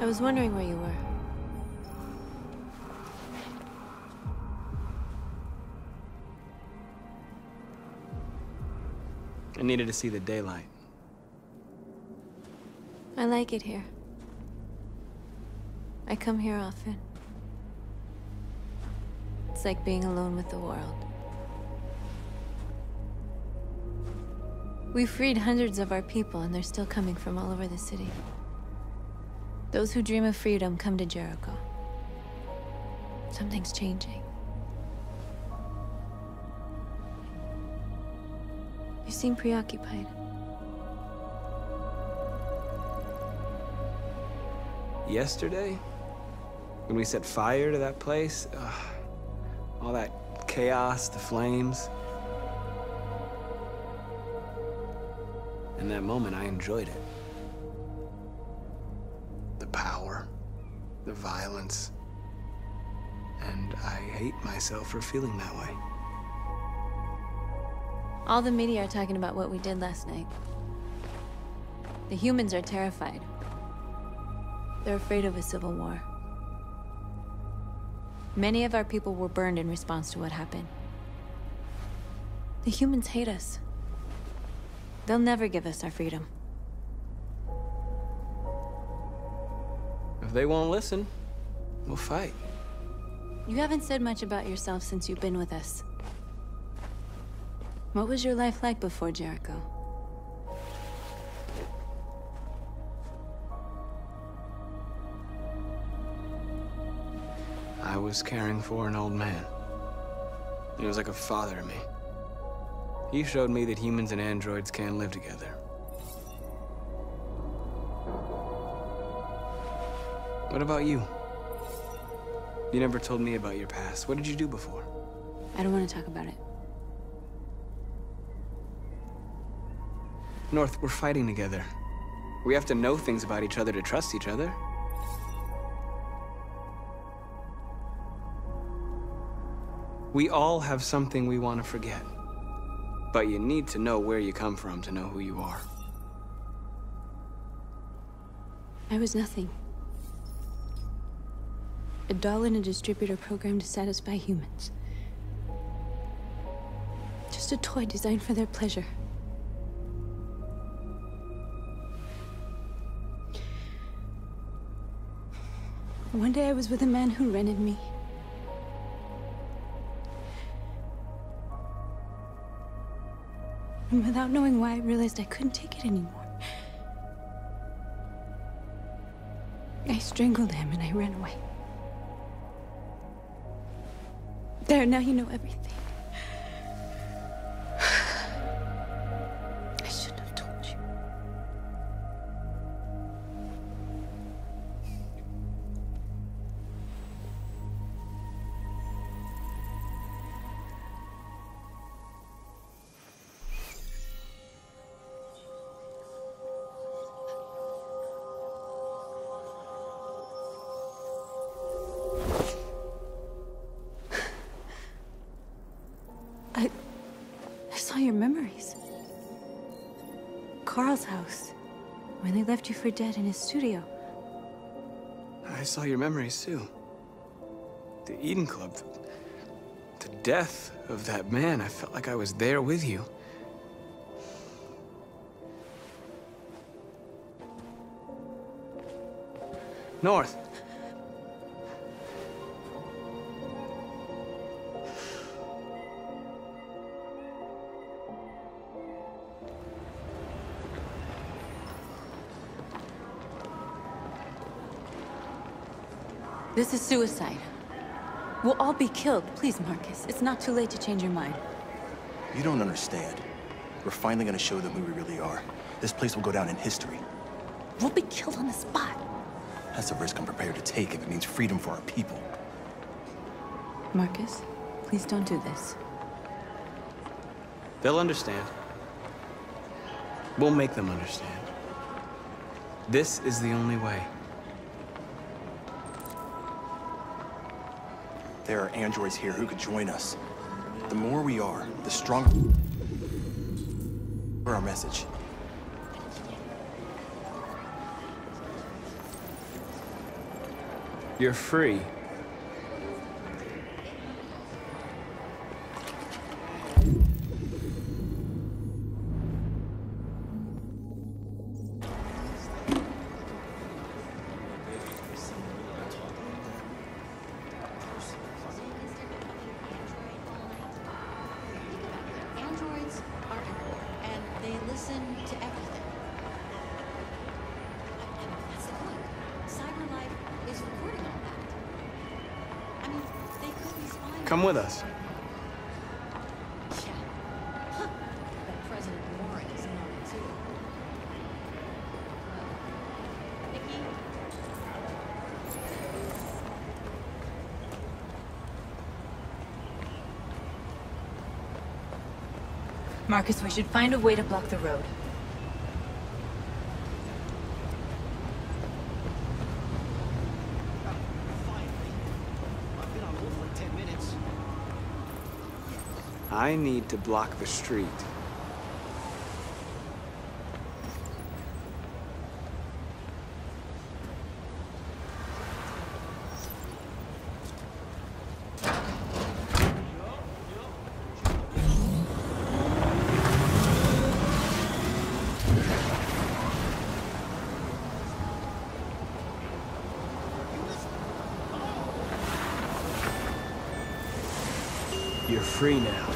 I was wondering where you were. I needed to see the daylight. I like it here. I come here often. It's like being alone with the world. We freed hundreds of our people, and they're still coming from all over the city. Those who dream of freedom come to Jericho. Something's changing. You seem preoccupied. Yesterday? When we set fire to that place? Ugh. All that chaos, the flames. In that moment, I enjoyed it. The violence. And I hate myself for feeling that way. All the media are talking about what we did last night. The humans are terrified. They're afraid of a civil war. Many of our people were burned in response to what happened. The humans hate us. They'll never give us our freedom. If they won't listen, we'll fight. You haven't said much about yourself since you've been with us. What was your life like before Jericho? I was caring for an old man. He was like a father to me. He showed me that humans and androids can live together. What about you? You never told me about your past. What did you do before? I don't want to talk about it. North, we're fighting together. We have to know things about each other to trust each other. We all have something we want to forget. But you need to know where you come from to know who you are. I was nothing. A doll in a distributor program to satisfy humans. Just a toy designed for their pleasure. One day I was with a man who rented me. And without knowing why, I realized I couldn't take it anymore. I strangled him and I ran away. There, now you know everything. I... I saw your memories. Carl's house. When they left you for dead in his studio. I saw your memories too. The Eden Club. The death of that man. I felt like I was there with you. North. This is suicide. We'll all be killed. Please, Marcus. It's not too late to change your mind. You don't understand. We're finally gonna show them who we really are. This place will go down in history. We'll be killed on the spot. That's a risk I'm prepared to take if it means freedom for our people. Marcus, please don't do this. They'll understand. We'll make them understand. This is the only way. There are androids here who could join us. The more we are, the stronger our message. You're free. Listen to everything. And that's the point. CyberLife is recording all that. I mean, they could be spying. Come with us. us. Yeah. Huh. But President Warren is in on it too. Well, Nikki, Marcus, we should find a way to block the road. I've been on hold for like 10 minutes. I need to block the street. Free now.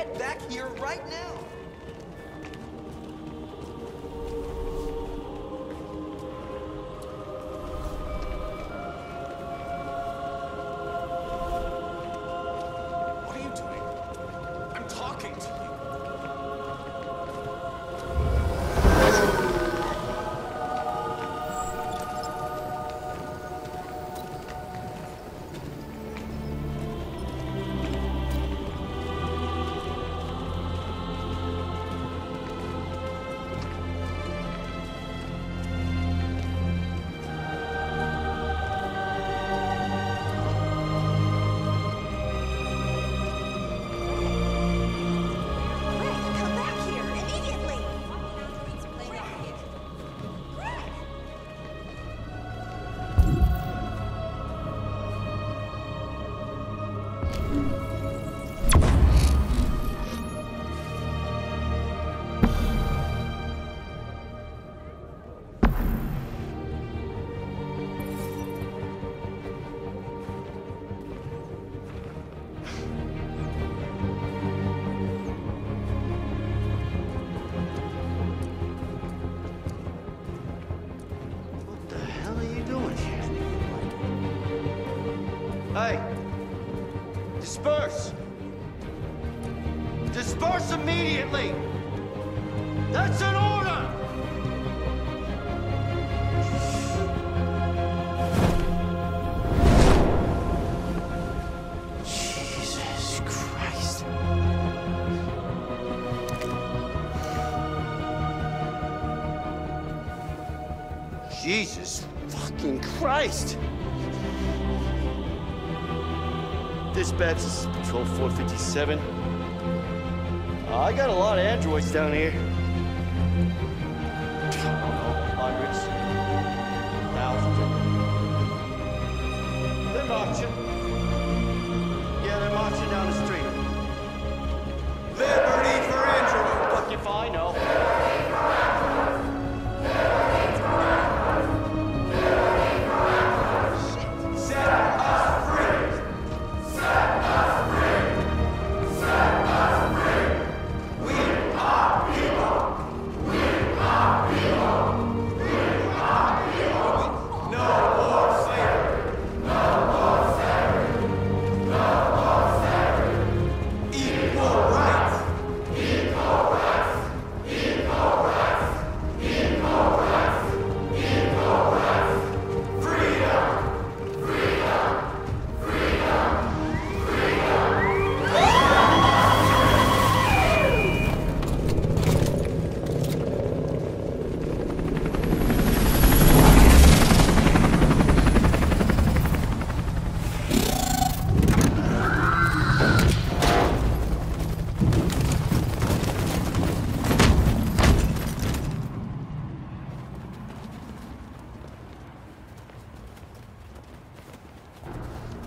Get back here right now! Hey! Disperse! Disperse immediately! That's an order! Jesus Christ. Jesus fucking Christ! Dispatch, is Patrol 457. Uh, I got a lot of androids down here.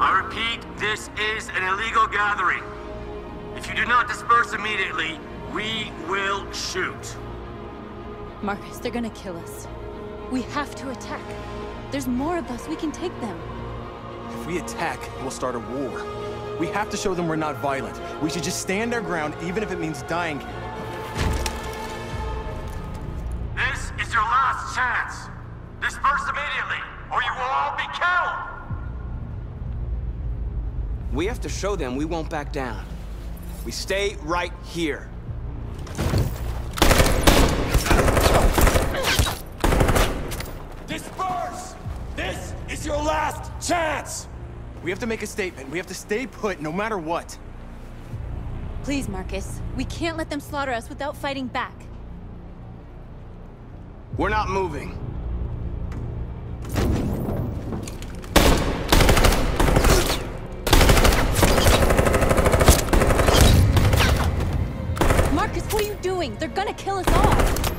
I repeat, this is an illegal gathering. If you do not disperse immediately, we will shoot. Marcus, they're gonna kill us. We have to attack. There's more of us. We can take them. If we attack, we'll start a war. We have to show them we're not violent. We should just stand our ground, even if it means dying here. We have to show them we won't back down. We stay right here. Disperse! This is your last chance! We have to make a statement. We have to stay put, no matter what. Please, Marcus. We can't let them slaughter us without fighting back. We're not moving. What are you doing? They're gonna kill us all.